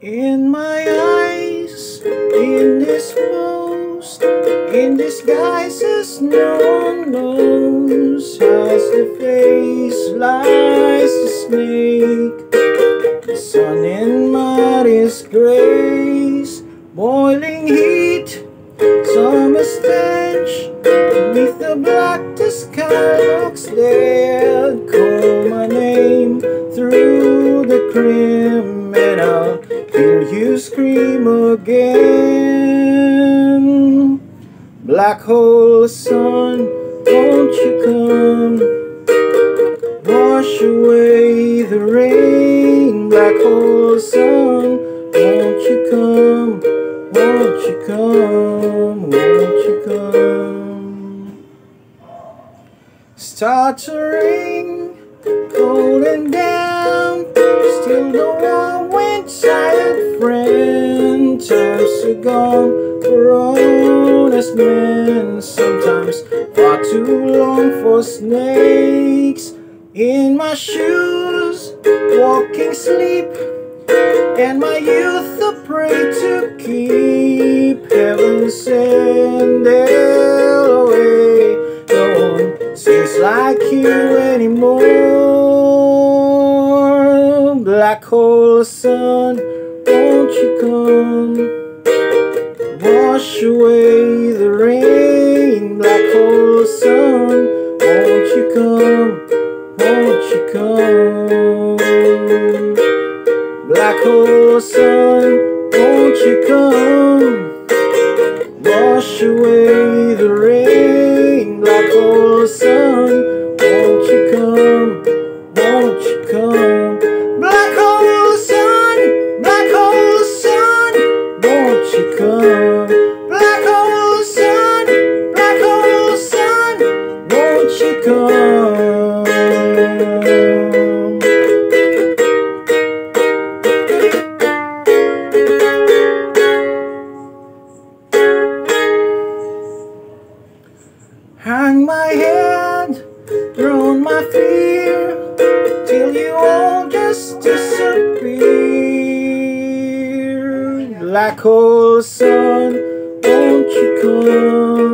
In my eyes, in this post, in disguises no one knows, as the face lies the snake. The sun in modest grace, boiling heat, summer stench, beneath the black the sky looks dead. Call my name through the crim, and I'll hear you scream again. Black hole sun, won't you come? Wash away the rain, black hole sun, won't you come? Won't you come? Won't you come? Start to ring, cold and damp, still no one went silent friend. Times are gone for honest men, sometimes far too long for snakes. In my shoes, walking sleep, and my youth a prey to keep. Heaven send away. No one seems like you anymore. Black hole sun, won't you come? Wash away the rain. Black hole sun, won't you come? Won't you come? Black hole sun, won't you come? Wash away Hang my head, drown my fear, till you all just disappear. Black hole sun, won't you come?